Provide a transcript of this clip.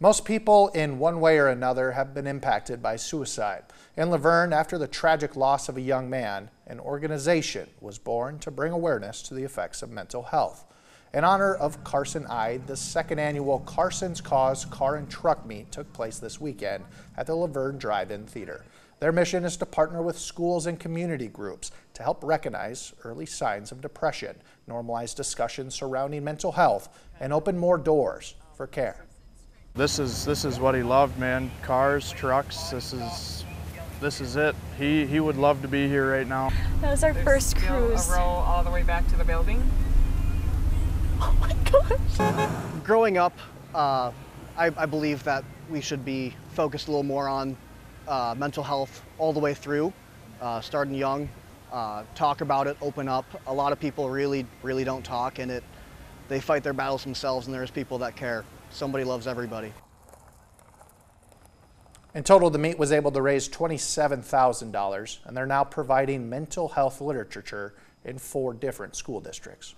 Most people in one way or another have been impacted by suicide. In Luverne, after the tragic loss of a young man, an organization was born to bring awareness to the effects of mental health. In honor of Carson Ide, the second annual Carson's Cause Car and Truck Meet took place this weekend at the Luverne Drive-In Theater. Their mission is to partner with schools and community groups to help recognize early signs of depression, normalize discussions surrounding mental health, and open more doors for care. This is this is what he loved, man. Cars, trucks. This is this is it. He he would love to be here right now. That was our There's first still cruise. A row all the way back to the building. Oh my gosh. growing up, uh, I, I, believe that we should be focused a little more on uh, mental health all the way through, uh, starting young, uh, talk about it, open up. A lot of people really, really don't talk, and it they fight their battles themselves, and there's people that care. Somebody loves everybody. In total, the meet was able to raise $27,000, and they're now providing mental health literature in four different school districts.